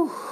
Whew.